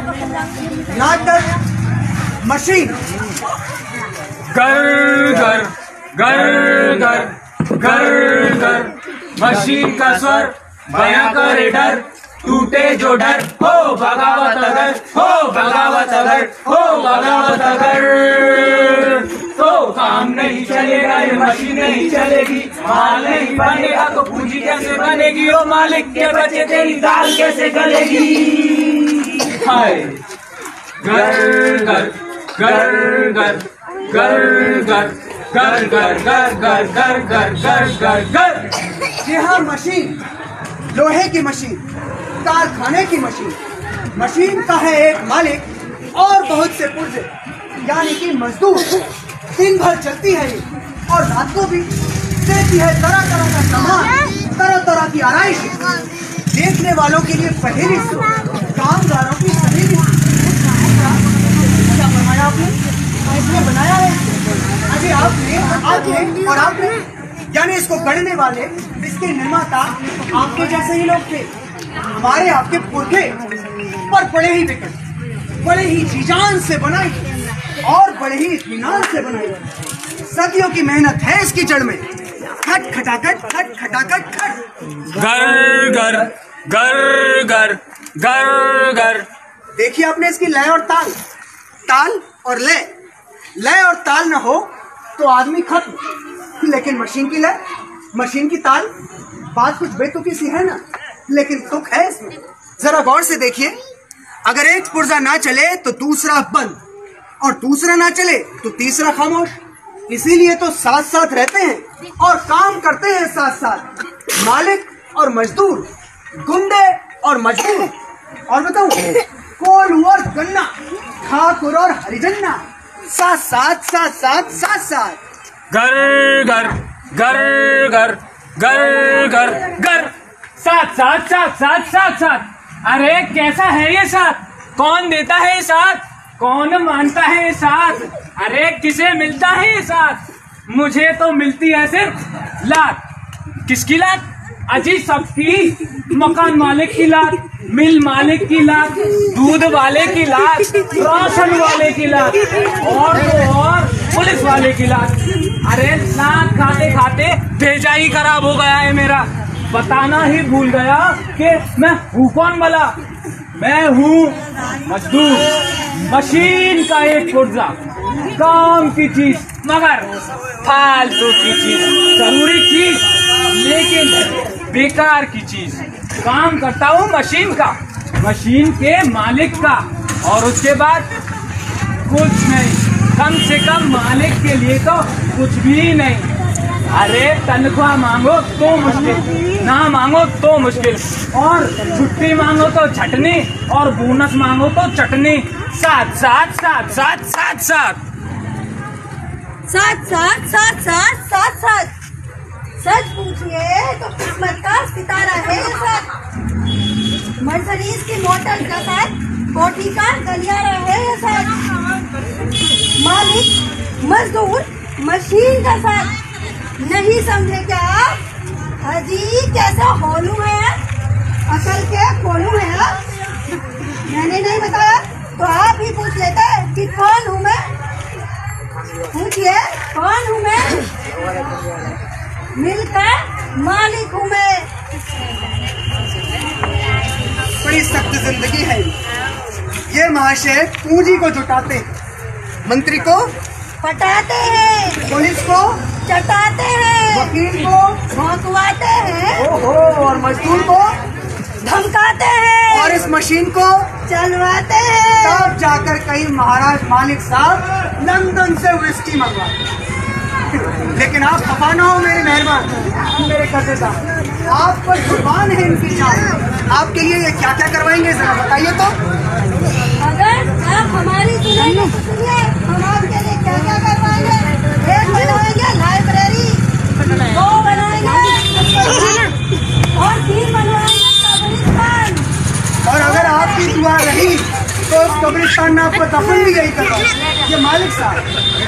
नाटक मशीन। घर घर घर घर घर घर। मशीन का स्वर बया करे डर, टूटे जो डर। हो बगावत अगर, हो बगावत अगर, हो बगावत अगर। तो काम नहीं चलेगा, ये मशीन नहीं चलेगी। माल नहीं बनेगा तो पूंजी कैसे बनेगी? ओ मालिक के बचे तेरी दाल कैसे गलेगी? हाय घर घर घर घर घर घर घर घर घर घर घर घर घर ये है मशीन लोहे की मशीन कारखाने की मशीन मशीन का है एक मालिक और बहुत से पुर्जे यानी कि मजदूर दिन भर चलती है ये और रात को भी देती है तरह तरह का सामान तरह तरह की आरइश देखने वालों के लिए पहेली कामगारों की सहेली क्या फरमाया आपने? इसने बनाया है? अभी आपने आपने, और आपने, यानी इसको गढ़ने वाले, इसके निर्माता आपके जैसे ही लोग थे। हमारे आपके पुरखे पर बड़े ही विकट, बड़े ही जीजान से बनाई, और बड़े ही इत्मीनान से बनाई। सदियों की मेहनत है इसकी जड़ में। खट खटाखट खट खटाखट, खट। घर घर घर घर। घर घर। देखिए आपने इसकी लय और ताल। ताल और लय। लय और ताल न हो तो आदमी खत्म। लेकिन मशीन की लय, मशीन की ताल, बात कुछ बेतुकी सी है ना? लेकिन तुक है इसमें। जरा गौर से देखिए। अगर एक पुर्जा ना चले तो दूसरा बंद। और दूसरा ना चले तो तीसरा खामोश। इसीलिए तो साथ साथ रहते हैं और काम करते हैं साथ साथ मालिक और मजदूर, गुंडे और मजदूर। और बताऊँ कोल और गन्ना? ठाकुर और हरिजन्ना। साथ साथ साथ साथ साथ साथ घर घर घर घर घर घर घर। साथ साथ साथ साथ साथ साथ अरे, कैसा है ये साथ कौन देता है ये साथ कौन मानता है ये साथ अरे, किसे मिलता है ये साथ मुझे तो मिलती है सिर्फ़ लात किसकी लात अजी सबकी मकान मालिक की लात, मिल मालिक की लात, दूध वाले की लात, राशन वाले की लात, और तो और पुलिस वाले की लात। अरे लात खाते खाते भेजा ही खराब हो गया है मेरा। बताना ही भूल गया कि मैं हूँ कौन वाला मैं हूँ मजदूर, मशीन का एक पुर्जा, काम की चीज़, मगर फालतू की चीज़, ज़रूरी चीज़, लेकिन बेकार की चीज़। काम करता हूँ मशीन का। मशीन के मालिक का। और उसके बाद कुछ नहीं। कम से कम मालिक के लिए तो कुछ भी नहीं। अरे, तनख्वाह मांगो तो मुश्किल। ना मांगो तो मुश्किल। और छुट्टी मांगो तो छटनी। और बोनस मांगो तो चटनी। साथ साथ साथ साथ साथ साथ साथ साथ साथ साथ साथ साथ सच पूछिए तो किस्मत का सितारा है ये साथ मर्सरीज की मोटर का साथ कोठी का गलियारा है ये साथ मालिक, मजदूर, मशीन का साथ नहीं समझे क्या आप? अजी, कैसा होलू है? अकल के खोलू है आप? मैंने नहीं बताया तो आप ही पूछ लेते कि कौन हूँ मैं? पूछिए, कौन हूँ मैं? मिलकर मालिक हूँ मैं। बड़ी सख्त ज़िंदगी है। ये महाशय पूंजी को जुटाते मंत्री को पटाते हैं पुलिस को चटाते हैं वकील को भौंकवाते हैं ओहो और मजदूर को धमकाते हैं और इस मशीन को चलवाते हैं। तब जाकर कहीं महाराज मालिक साहब लंदन से विस्की मंगवाते लेकिन आप खफा ना हो मेरे मेहरबान। मेरे साहब आप पर कुर्बान है इनकी जान। आपके लिए ये क्या क्या करवाएँगे जरा बताइए तो। अगर आप हमारी सुनेंगे तो हम आपके लिए क्या क्या करवाएँगे? एक बनवाएँगे लाइब्रेरी दो बनाएँगे और तीन बनवाएँगे कब्रिस्तान। और अगर आपकी दुआ रही तो उस कब्रिस्तान में आपको दफन भी यही करवाओ। ये मालिक साहब।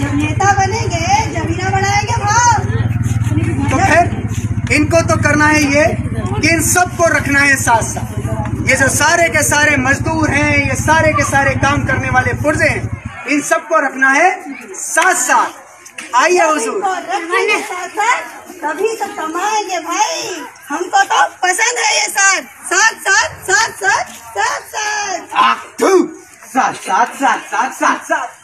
जब नेता बनेंगे जब ही ना बढ़ाएँगे भाव तो फिर इनको तो करना है ये कि इन सबको रखना है साथ साथ ये जो सारे के सारे मजदूर हैं ये सारे के सारे काम करने वाले पुर्जे हैं इन सबको रखना है साथ साथ आइए हुजूर। तभी तो कमाएँगे भाई। हमको तो पसंद है ये साथ। साथ साथ साथ साथ साथ साथ साथ साथ साथ साथ साथ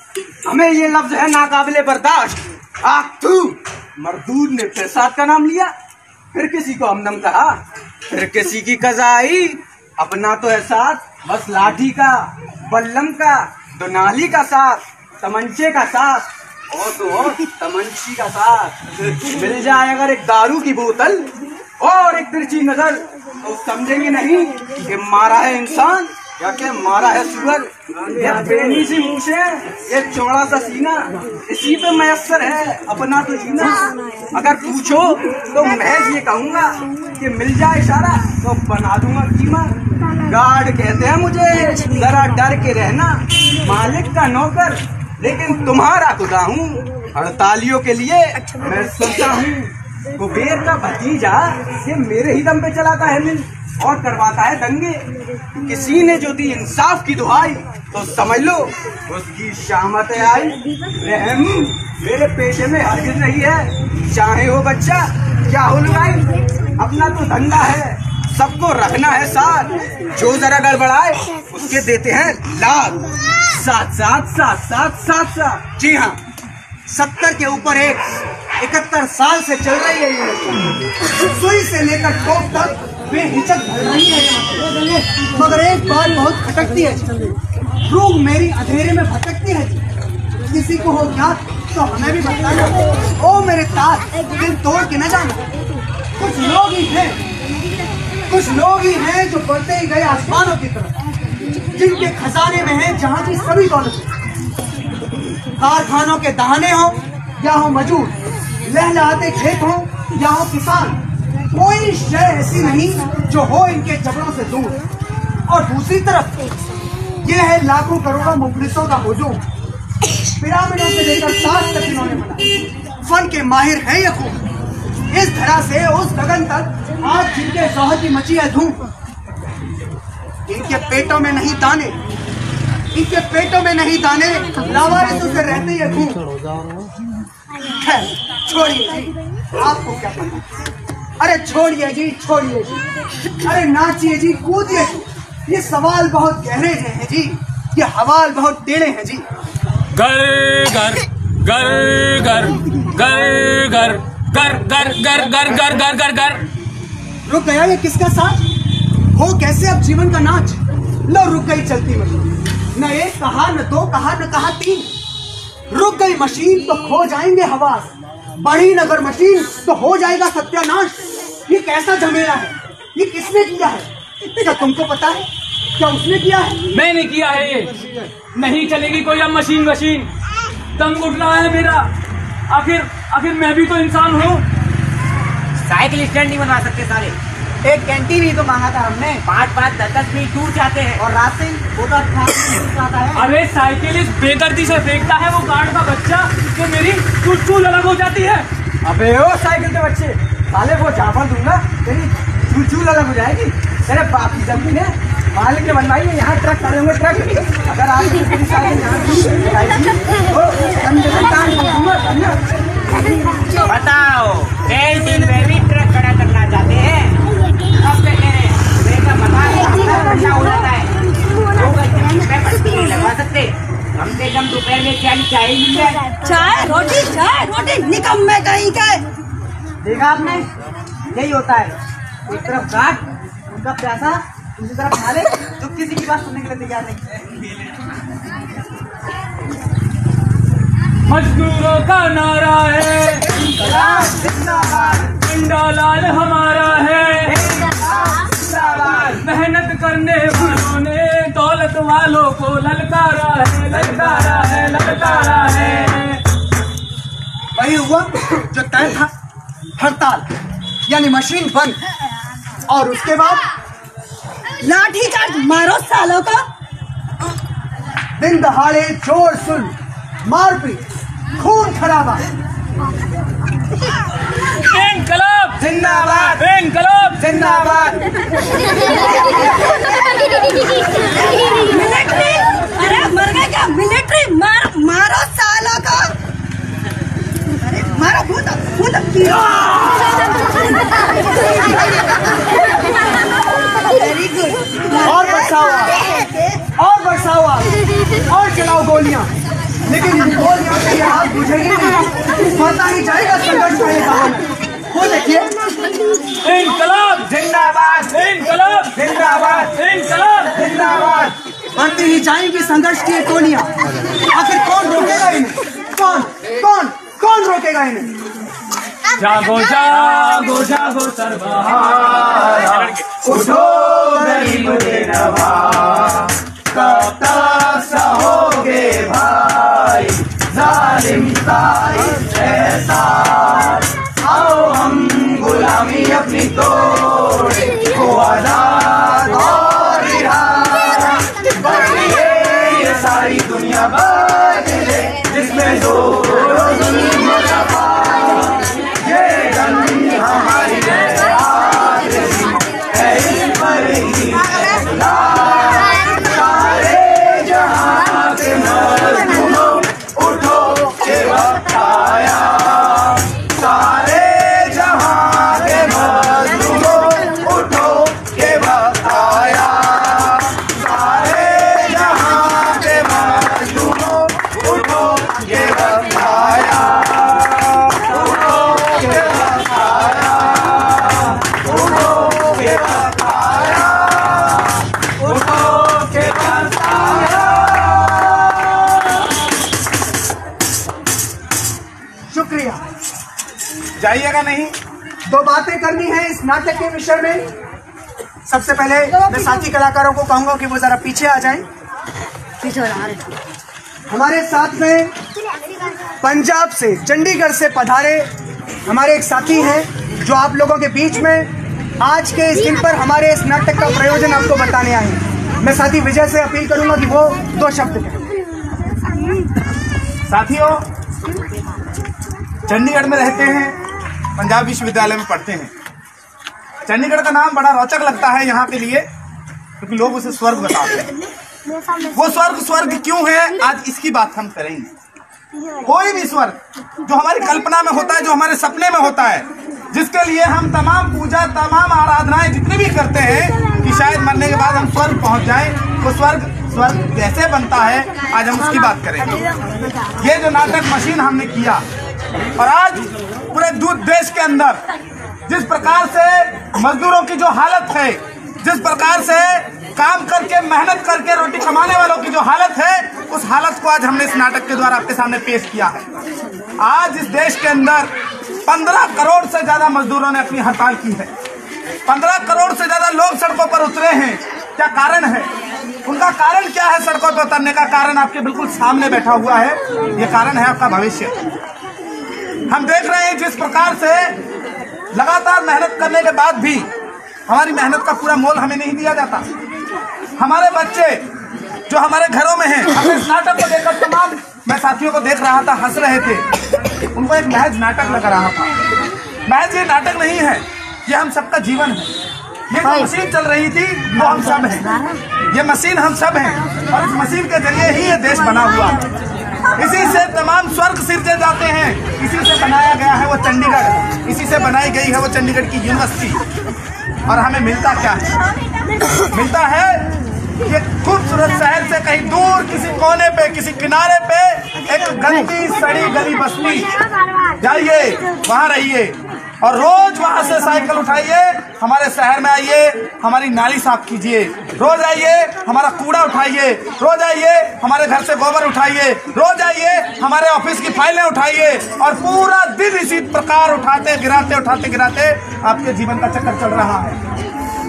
हमें ये लफ्ज है नाकाबिले बर्दाश्त। आख थू, मरदूद ने फिर का नाम लिया। फिर किसी को हमदम कहा फिर किसी की कजाई। अपना तो है साथ बस लाठी का बल्लम का दुनाली का साथ तमंचे का साथ और तो और तमंची का साथ। मिल जाए अगर एक दारू की बोतल और एक तिरछी नज़र तो समझेंगे नहीं कि मारा है इंसान। या कि मारा है सुअर। ये सी मुँह से ये चौड़ा सा सीना। इसी पे मयसर है अपना तो जीना। अगर पूछो तो महज ये कहूँगा कि मिल जाए इशारा तो बना दूँगा कीमा। गार्ड कहते हैं मुझे, जरा डर के रहना। मालिक का नौकर, लेकिन तुम्हारा खुदा हूँ। हड़तालियों के लिए मैं सोचा हूँ। कुबेर का भतीजा ये मेरे ही दम पे चलाता है मिल। और करवाता है दंगे। किसी ने जो दी इंसाफ की दुहाई तो समझ लो, उसकी शामत आई। रहम, मेरे पेशे में हरगिज नहीं है। चाहे हो बच्चा, क्या हो लुगाई? अपना तो धंधा है, सबको रखना है साथ। जो जरा गड़बड़ाए, उसके देते हैं लाल साथ साथ साथ साथ साथ साथ जी हाँ सत्तर के ऊपर एक, इकहत्तर साल से चल रही है ये। सुई से लेकर ठोक तक बेहिचक भर रही है। मगर एक बात बहुत खटकती है, रूह मेरी अंधेरे में भटकती है किसी को हो क्या तो हमें भी बताना ओ मेरे तार दिल तोड़ के न जाना। कुछ लोग ही हैं, कुछ लोग ही हैं जो बढ़ते ही गए आसमानों की तरफ़। जिनके खजाने में है जहाँ की सभी दौलत। कारखानों के दहाने हो, या हो मजूर लहलाते खेत हो, या हो किसान। कोई शय ऐसी नहीं जो हो इनके जबड़ों से दूर। और दूसरी तरफ़ ये है लाखों करोड़ों मुफलिसों का हुजूम। पिरामिडों से लेकर ताज तक इन्होंने बनाया फन के माहिर हैं ये खूब इस धरा से उस गगन तक आज जिनके जौहर की मची है धूम इनके पेटों में नहीं दाने। इनके पेटों में नहीं दाने। लावारिसों से रहते ये खैर, छोड़िए। आपको क्या पता? अरे छोड़िए जी छोड़िए जी अरे नाचिए जी कूदिए जी ये सवाल बहुत गहरे हैं जी ये हवाल बहुत टेढ़े हैं जी घर घर घर घर घर घर घर घर घर घर घर घर घर घर रुक गया ये किसका साथ हो कैसे अब जीवन का नाच लो रुक गई चलती मशीन न एक कहा न दो कहा न कहा तीन रुक गई मशीन तो खो जाएँगे हवास बढ़ी नगर मशीन तो हो जाएगा सत्यानाश। ये कैसा झमेला है? ये किसने किया है? क्या तुमको पता है? क्या उसने किया है? मैंने किया है ये। नहीं चलेगी कोई अब मशीन मशीन। दंग उठ रहा है मेरा। आखिर आखिर मैं भी तो इंसान हूँ। साइकिल स्टैंड नहीं बना सकते सारे एक कैंटीन ही तो मांगा था हमने। पाँच पाँच दस दस मिनट दूर जाते हैं और से वो तो आता है। अरे साइकिल इस बेदर्दी से फेंकता है वो गार्ड का बच्चा कि मेरी चूल अलग हो जाती है। अबे ओ साइकिल के बच्चे साले वो जाफ़र दूँगा तेरी चूल चूल अलग हो जाएगी। तेरे बाप की ज़मीन है मालिक ने बनवाई है यहाँ ट्रक खड़े होंगे ट्रक अगर आप तो समझा? बताओ कैंटीन में भी ट्रक खड़ा करना चाहते हैं अब क्या कह रहे हैं बेटा बता हो जाता है दो गज में पट्टी नहीं लगवा सकते कम से कम दोपहर में क्या चाय मिल जाए चाय रोटी चाय रोटी निकम्मे कहीं के देखा आपने? यही होता है। एक तरफ़ गार्ड उनका प्यासा दूसरी तरफ़ मालिक जो किसी की बात सुनने के लिए तैयार नहीं। मजदूरों का नारा है। इंडा लाल हमारा है। मेहनत करने वालों ने दौलत वालों को ललकारा है ललकारा है ललकारा है। वही हुआ जो तय था हड़ताल यानी मशीन बंद। और उसके बाद? लाठी चार्ज मारो सालों को। दिन दहाड़े ज़ोर सुन मारपीट खून खराबा। इनकलाब। जिंदाबाद। इनकलाब। जिंदाबाद। मिलिट्री। अरे मर गए क्या? मिलिट्री मार मारो सालों को। अरे मारो भूत भूत वेरी गुड और बरसाओ और बरसाओ और चलाओ गोलियाँ। लेकिन गोलियों से ये आग बुझेगी नहीं। पता ही जाएगा संघर्ष का देखिए। इनकलाब। जिंदाबाद। इनकलाब। जिंदाबाद। इनकलाब। जिंदाबाद। बढ़ती ही जाएँगी संघर्ष की ये टोलियाँ। आखिर कौन रोकेगा इन्हें? कौन? कौन? कौन रोकेगा इन्हें? जागो जागो जागो सर्वहारा उठो गरीब बेनवा। कब तक सहोगे भाई जालिम का इस एहसास आओ हम गुलामी अपनी तोड़े आज़ाद और ये सारी दुनिया बदले जिसमें दो नहीं। दो बातें करनी है इस नाटक के विषय में। सबसे पहले मैं साथी कलाकारों को कहूँगा कि वो जरा पीछे आ जाएँ। हमारे साथ में पंजाब से चंडीगढ़ से पधारे हमारे एक साथी हैं जो आप लोगों के बीच में आज के इस दिन पर हमारे इस नाटक का प्रयोजन आपको बताने आए हैं। मैं साथी विजय से अपील करूँगा कि वो दो शब्द कहें। साथियों चंडीगढ़ में रहते हैं पंजाब विश्वविद्यालय में पढ़ते हैं। चंडीगढ़ का नाम बड़ा रोचक लगता है यहाँ के लिए, क्योंकि लोग उसे स्वर्ग बताते हैं। वो स्वर्ग स्वर्ग क्यों है? आज इसकी बात हम करेंगे। कोई भी स्वर्ग, जो हमारी कल्पना में होता है, जो हमारे सपने में होता है, जिसके लिए हम तमाम पूजा, तमाम आराधनाएँ जितनी भी करते हैं, कि शायद मरने के बाद हम स्वर्ग पहुँच जाएँ, वो स्वर्ग स्वर्ग कैसे बनता है, आज हम उसकी बात करेंगे। ये जो नाटक मशीन हमने किया, और आज पूरे दूध देश के अंदर। जिस प्रकार से मजदूरों की जो हालत है, जिस प्रकार से काम करके, मेहनत करके रोटी कमाने वालों की जो हालत है, उस हालत को आज हमने इस नाटक के द्वारा आपके सामने पेश किया है। आज इस देश के अंदर पंद्रह करोड़ से ज़्यादा मजदूरों ने अपनी हड़ताल की है। पंद्रह करोड़ से ज़्यादा लोग सड़कों पर उतरे हैं। क्या कारण है? उनका कारण क्या है सड़कों पर उतरने का? कारण आपके बिल्कुल सामने बैठा हुआ है। ये कारण है आपका भविष्य। हम देख रहे हैं जिस प्रकार से लगातार मेहनत करने के बाद भी हमारी मेहनत का पूरा मोल हमें नहीं दिया जाता। हमारे बच्चे जो हमारे घरों में हैं हमें इस नाटक को देखकर तमाम मैं साथियों को देख रहा था हंस रहे थे। उनको एक महज नाटक लग रहा था। महज ये नाटक नहीं है ये हम सबका जीवन है। ये जो मशीन चल रही थी वो हम सब हैं। ये मशीन हम सब हैं और इस मशीन के ज़रिए ही ये देश बना हुआ है। इसी से तमाम स्वर्ग सिरते जाते हैं। इसी से बनाया गया है वो चंडीगढ़। इसी से बनाई गई है वो चंडीगढ़ की यूनिवर्सिटी और हमें मिलता क्या? है मिलता है ये खूबसूरत शहर से कहीं दूर, किसी कोने पे, किसी किनारे पे एक गंदी, सड़ी, गली बस्ती। जाइए, वहाँ रहिए। और रोज वहाँ से साइकिल उठाइए, हमारे शहर में आइए, हमारी नाली साफ़ कीजिए। रोज आइए, हमारा कूड़ा उठाइए। रोज आइए, हमारे घर से गोबर उठाइए। रोज आइए, हमारे ऑफ़िस की फाइलें उठाइए। और पूरा दिन इसी प्रकार उठाते, गिराते उठाते, गिराते आपके जीवन का चक्कर चल रहा है।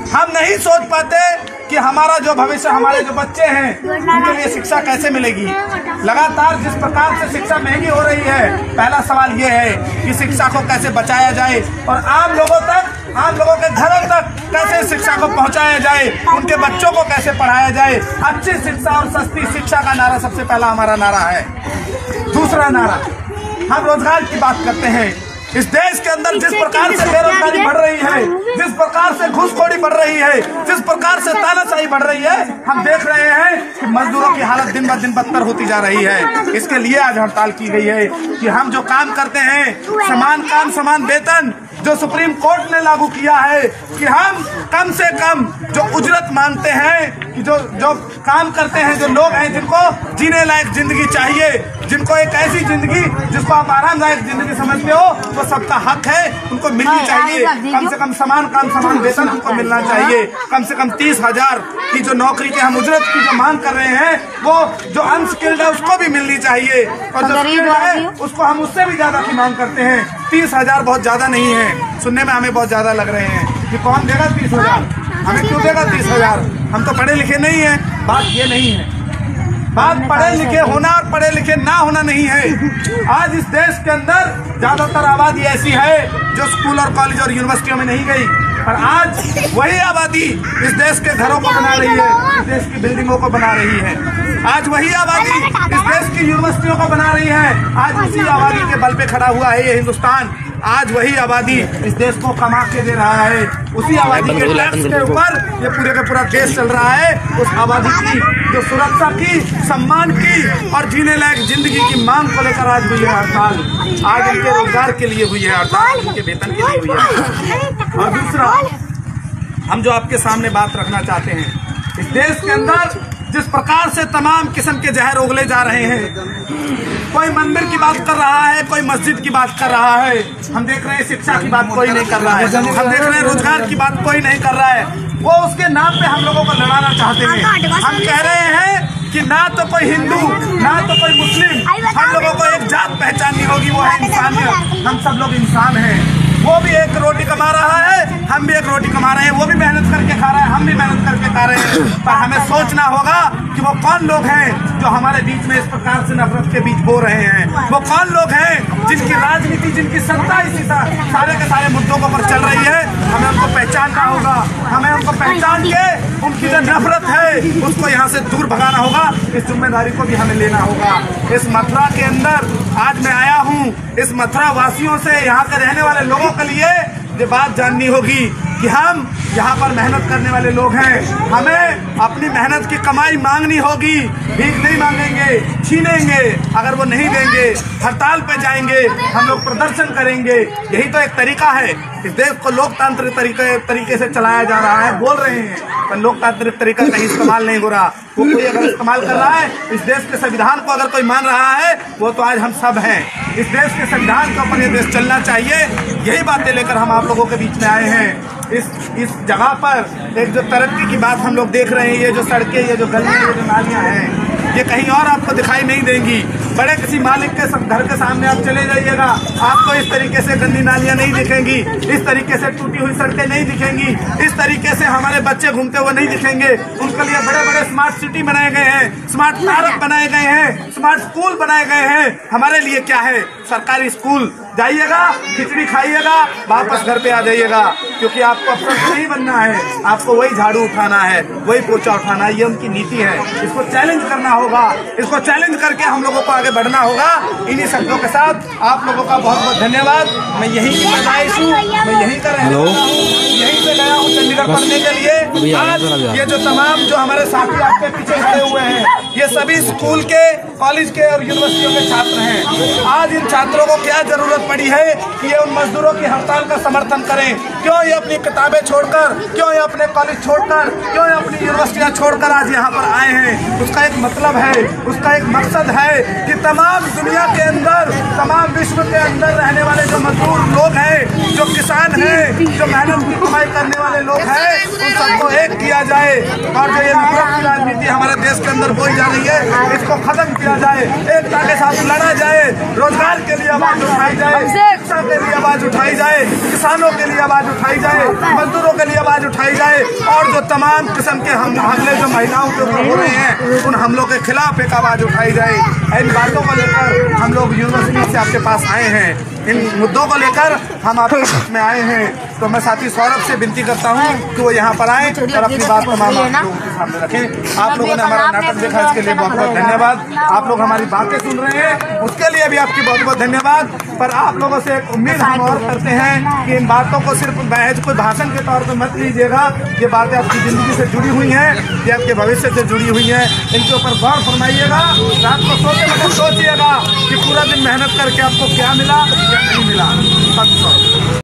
हम नहीं सोच पाते कि हमारा जो भविष्य हमारे जो बच्चे हैं उनके लिए शिक्षा कैसे मिलेगी? लगातार जिस प्रकार से शिक्षा महँगी हो रही है पहला सवाल ये है कि शिक्षा को कैसे बचाया जाए और आम लोगों तक आप लोगों के घरों तक कैसे शिक्षा को पहुँचाया जाए उनके बच्चों को कैसे पढ़ाया जाए? अच्छी शिक्षा और सस्ती शिक्षा का नारा सबसे पहला हमारा नारा है। दूसरा नारा हम रोज़गार की बात करते हैं। इस देश के अंदर जिस प्रकार से बेरोजगारी बढ़ रही है जिस प्रकार से बढ़ रही है। जिस प्रकार से तानाशाही बढ़ रही है, हम देख रहे हैं कि मजदूरों की हालत दिन ब दिन बदतर होती जा रही है। इसके लिए आज हड़ताल की गई है कि हम जो काम करते हैं, समान काम, समान वेतन जो सुप्रीम कोर्ट ने लागू किया है कि हम कम से कम जो उजरत मांगते हैं कि जो जो काम करते हैं जो लोग हैं जिनको जीने लायक ज़िंदगी चाहिए जिनको एक ऐसी ज़िंदगी जिसको आप आरामदायक ज़िंदगी समझते हो वो सबका हक है। उनको मिलनी चाहिए। कम से कम समान काम समान वेतन हमको मिलना चाहिए। कम से कम तीस हज़ार की जो नौकरी के हम उजरत की जो मांग कर रहे हैं वो जो अनस्किल्ड है उसको भी मिलनी चाहिए। और जो skilled है उसको हम उससे भी ज़्यादा की मांग करते हैं। तीस हज़ार बहुत ज़्यादा नहीं है। सुनने में हमें बहुत ज़्यादा लग रहे हैं कि कौन देगा तीस हज़ार? हमें क्यों देगा तीस हज़ार? हम तो पढ़े लिखे नहीं है। बात ये नहीं है। बात पढ़े लिखे होना और पढ़े लिखे ना होना नहीं है। आज इस देश के अंदर ज़्यादातर आबादी ऐसी है जो स्कूल और कॉलेज और यूनिवर्सिटियों में नहीं गई। और आज वही आबादी इस देश के घरों को बना रही है, इस देश की बिल्डिंगों को बना रही है। आज वही आबादी इस देश की यूनिवर्सिटियों को बना रही है। आज उसी आबादी के बल पे खड़ा हुआ है ये हिंदुस्तान। आज वही आबादी इस देश को कमा के दे रहा है। उसी आबादी के टैक्स के ऊपर ये पूरे का पूरा देश चल रहा है। उस आबादी की जो सुरक्षा की सम्मान की और जीने लायक ज़िंदगी की मांग को लेकर आज हुई है हड़ताल आज इनके रोज़गार के लिए हुई है हड़ताल इनके वेतन के लिए हुई है। और दूसरा हम जो आपके सामने बात रखना चाहते हैं इस देश के अंदर जिस प्रकार से तमाम किस्म के जहर उगले जा रहे हैं। कोई मंदिर की बात कर रहा है, कोई मस्जिद की बात कर रहा है। हम देख रहे हैं शिक्षा की बात कोई नहीं कर रहा है। हम देख रहे हैं रोज़गार की बात कोई नहीं कर रहा है। वो उसके नाम पे हम लोगों को लड़ाना चाहते हैं। हम कह रहे हैं कि ना तो कोई हिंदू, ना तो कोई मुस्लिम, हम लोगों को एक जात पहचाननी होगी, वो है इंसानियत। हम सब लोग इंसान हैं। वो भी एक रोटी कमा रहा है हम भी एक रोटी कमा रहे हैं वो भी मेहनत करके खा रहा है हम भी मेहनत करके खा रहे हैं। पर हमें सोचना होगा कि वो कौन लोग हैं जो हमारे बीच में इस प्रकार से नफरत के बीच बो रहे हैं। वो कौन लोग हैं जिनकी राजनीति जिनकी सत्ता इसी सा- सारे के सारे मुद्दों के ऊपर चल रही है? हमें उनको पहचानना होगा। हमें उनको पहचान के उनकी जो नफरत है उसको यहाँ से दूर भगाना होगा। इस ज़िम्मेदारी को भी हमें लेना होगा। इस मथुरा के अंदर आज मैं आया हूँ। इस मथुरा वासियों से यहाँ के रहने वाले लोगों के लिए ये बात जाननी होगी कि हम यहाँ पर मेहनत करने वाले लोग हैं। हमें अपनी मेहनत की कमाई मांगनी होगी। भीख नहीं मांगेंगे। छीनेंगे, अगर वो नहीं देंगे, हड़ताल पे जाएँगे, हम लोग प्रदर्शन करेंगे। यही तो एक तरीका है। इस देश को लोकतांत्रिक तरीके तरीके से चलाया जा रहा है, बोल रहे हैं। पर लोकतांत्रिक तरीका कहीं इस्तेमाल नहीं हो रहा। वो कोई अगर इस्तेमाल कर रहा है, इस देश के संविधान को अगर कोई मान रहा है, वो तो आज हम सब हैं। इस देश के संविधान के ऊपर ये देश चलना चाहिए। यही बातें लेकर हम आप लोगों के बीच में आए हैं। इस इस जगह पर एक जो तरक्की की बात हम लोग देख रहे हैं, ये जो सड़कें, ये जो गलियाँ, ये जो नालियाँ हैं ये कहीं और आपको दिखाई नहीं देंगी। बड़े किसी मालिक के घर के सामने आप चले जाइएगा। आपको इस तरीके से गंदी नालियाँ नहीं दिखेंगी। इस तरीके से टूटी हुई सड़कें नहीं दिखेंगी। इस तरीके से हमारे बच्चे घूमते हुए नहीं दिखेंगे। उनके लिए बड़े बड़े स्मार्ट सिटी बनाए गए हैं। स्मार्ट पार्क बनाए गए हैं। स्मार्ट स्कूल बनाए गए हैं। हमारे लिए क्या है? सरकारी स्कूल जाइएगा खिचड़ी खाइएगा वापस घर पे आ जाइएगा क्योंकि आपको अफसर नहीं बनना है आपको वही झाड़ू उठाना है वही पोछा उठाना है ये उनकी नीति है। इसको चैलेंज करना होगा इसको चैलेंज करके हम लोगों को आगे बढ़ना होगा। इन्हीं शब्दों के साथ आप लोगों का बहुत बहुत धन्यवाद। मैं यहीं की पैदाइश हूँ मैं यहीं का रहने हूँ यहीं से गया हूँ चंडीगढ़ पढ़ने के लिए। आज ये जो तमाम जो हमारे साथी आपके पीछे खड़े हुए हैं ये सभी स्कूल के कॉलेज के और यूनिवर्सिटियों के छात्र हैं। आज इन छात्रों को क्या ज़रूरत पड़ी है कि ये उन मजदूरों की हड़ताल का समर्थन करें? क्यों ये अपनी किताबें छोड़कर क्यों ये अपने कॉलेज छोड़कर क्यों ये अपनी यूनिवर्सिटियाँ छोड़कर आज यहाँ पर आए हैं? उसका एक मतलब है उसका एक मकसद है कि तमाम दुनिया के अंदर तमाम विश्व के अंदर रहने वाले जो मजदूर लोग हैं जो किसान हैं जो मेहनत की कमाई करने वाले लोग हैं उन सबको एक किया जाए। और जो ये नफरत की राजनीति हमारे देश के अंदर बोई जा रही है इसको खत्म किया जाए एकता के साथ लड़ा जाए रोज़गार के लिए आवाज़ उठाई जाए शिक्षा के लिए आवाज़ उठाई जाए किसानों के लिए आवाज़ उठाई जाए, मजदूरों के लिए आवाज़ उठाई जाए, और जो तमाम किस्म के हम हमले, जो महिलाओं के ऊपर हो रहे हैं, उन हमलों के खिलाफ एक आवाज़ उठाई जाए। इन बातों को लेकर हम लोग यूनिवर्सिटी से आपके पास आए हैं। इन मुद्दों को लेकर हम आपके बीच में आए हैं। तो मैं साथी सौरभ से विनती करता हूँ कि वो यहाँ पर आए और अपनी बात तमाम लोगों के सामने रखें। आप लोगों ने हमारा नाटक देखा इसके लिए बहुत बहुत धन्यवाद। आप लोग हमारी बातें सुन रहे हैं उसके लिए भी आपकी बहुत बहुत धन्यवाद। पर आप लोगों से एक उम्मीद हम और करते हैं कि इन बातों को सिर्फ़ महज कोई भाषण के तौर पर मत लीजिएगा। ये बातें आपकी ज़िंदगी से जुड़ी हुई हैं ये आपके भविष्य से जुड़ी हुई हैं। इनके ऊपर गौर फरमाइएगा। रात को सोते सोचिएगा कि पूरा दिन मेहनत करके आपको क्या मिला क्या नहीं मिला सत सौ